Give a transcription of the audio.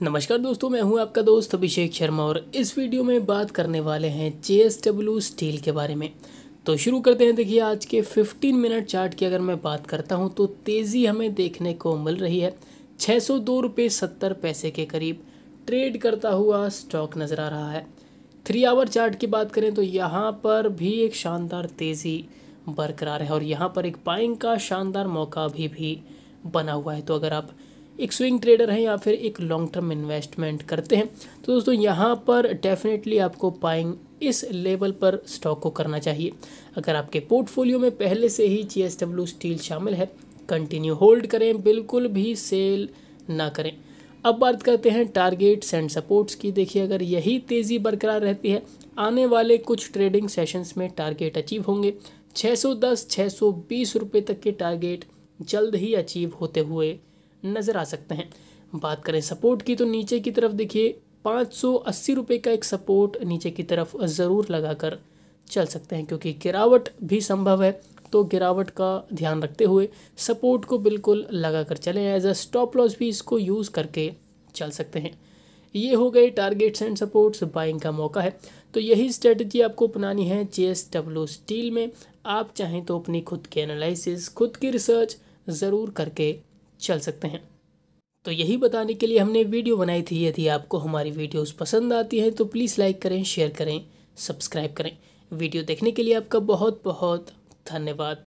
नमस्कार दोस्तों, मैं हूँ आपका दोस्त अभिषेक शर्मा और इस वीडियो में बात करने वाले हैं जे एस डब्ल्यू स्टील के बारे में। तो शुरू करते हैं, देखिए आज के 15 मिनट चार्ट की अगर मैं बात करता हूँ तो तेज़ी हमें देखने को मिल रही है। छः सौ दो रुपये सत्तर पैसे के करीब ट्रेड करता हुआ स्टॉक नज़र आ रहा है। थ्री आवर चार्ट की बात करें तो यहाँ पर भी एक शानदार तेज़ी बरकरार है और यहाँ पर एक बाइंग का शानदार मौका भी भी बना हुआ है। तो अगर आप एक स्विंग ट्रेडर हैं या फिर एक लॉन्ग टर्म इन्वेस्टमेंट करते हैं। तो दोस्तों, यहाँ पर डेफिनेटली आपको पाइंग इस लेवल पर स्टॉक को करना चाहिए। अगर आपके पोर्टफोलियो में पहले से ही जी स्टील शामिल है कंटिन्यू होल्ड करें, बिल्कुल भी सेल ना करें। अब बात करते हैं टारगेट्स एंड सपोर्ट्स की। देखिए, अगर यही तेज़ी बरकरार रहती है, आने वाले कुछ ट्रेडिंग सेशंस में टारगेट अचीव होंगे। 610 620 रुपए तक के टारगेट जल्द ही अचीव होते हुए नज़र आ सकते हैं। बात करें सपोर्ट की तो नीचे की तरफ़ देखिए, पाँच सौ अस्सी रुपये का एक सपोर्ट नीचे की तरफ़ ज़रूर लगाकर चल सकते हैं, क्योंकि गिरावट भी संभव है। तो गिरावट का ध्यान रखते हुए सपोर्ट को बिल्कुल लगा कर चलें एज अ स्टॉप लॉस भी इसको यूज़ करके चल सकते हैं। ये हो गए टारगेट्स एंड सपोर्ट्स बाइंग का मौका है। तो यही स्ट्रेटजी आपको अपनानी है जे एस डब्ल्यू स्टील में। आप चाहें तो अपनी खुद की एनालिसिस खुद की रिसर्च ज़रूर करके चल सकते हैं। तो यही बताने के लिए हमने वीडियो बनाई थी। यदि आपको हमारी वीडियोस पसंद आती हैं तो प्लीज़ लाइक करें शेयर करें सब्सक्राइब करें। वीडियो देखने के लिए आपका बहुत बहुत धन्यवाद।